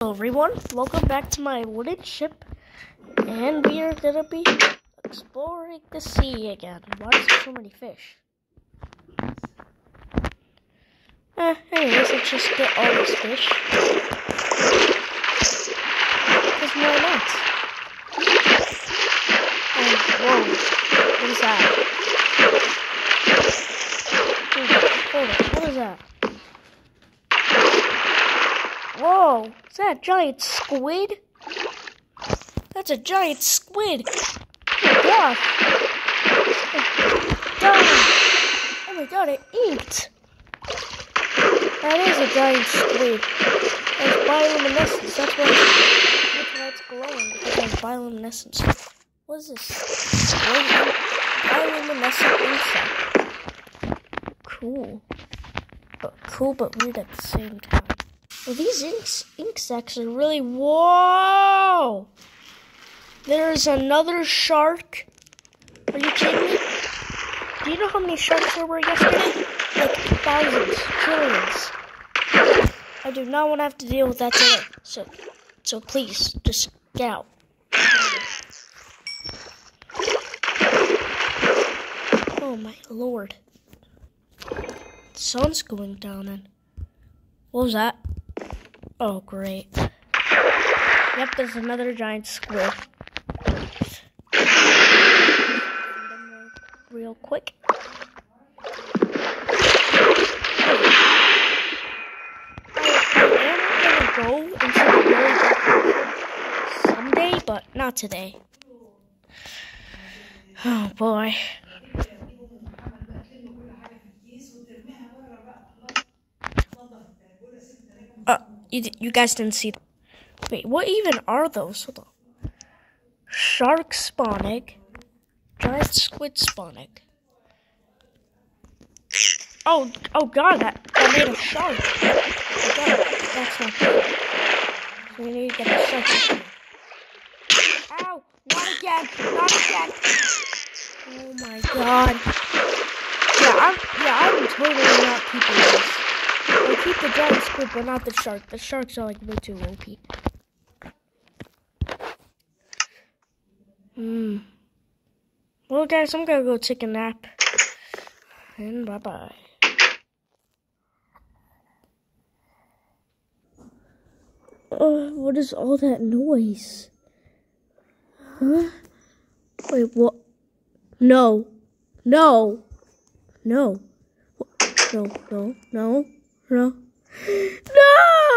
Hello everyone, welcome back to my wooden ship, and we are gonna be exploring the sea again. Why is there so many fish? Eh, anyways, let's just get all these fish. Because why not? And, whoa, what is that? Hold on, hold on, what is that? Whoa, is that a giant squid? That's a giant squid. Oh my god. It inked. That is a giant squid. That's bioluminescence. That's why, it's glowing. Because it has bioluminescence. What is this? Bioluminescent insect. Cool. But cool but weird at the same time. Well, these inks, ink sacs are really. Whoa! There's another shark. Are you kidding me? Do you know how many sharks there were yesterday? Like thousands, trillions. I do not want to have to deal with that today. So, so please, just get out. Oh my lord. The sun's going down and. What was that? Oh, great. Yep, there's another giant squid. Real quick. I, I am gonna go into the really someday, but not today. Oh boy. Uh, you, you guys didn't see. Wait, what even are those? Hold on. Shark spawn egg. Giant squid spawn egg. Oh, oh god, that, that made a shark. Oh god, that's not good. We need to get the shark. Ow! Not again! Not again! Oh my god. Yeah, I'm, yeah, I'm totally not keeping this. Keep the giant squid, but not the shark. The sharks are like way too OP. Hmm. Well, guys, I'm gonna go take a nap. And bye bye. Uh, what is all that noise? Huh? Wait, what? No. No. No. No, no, no. No!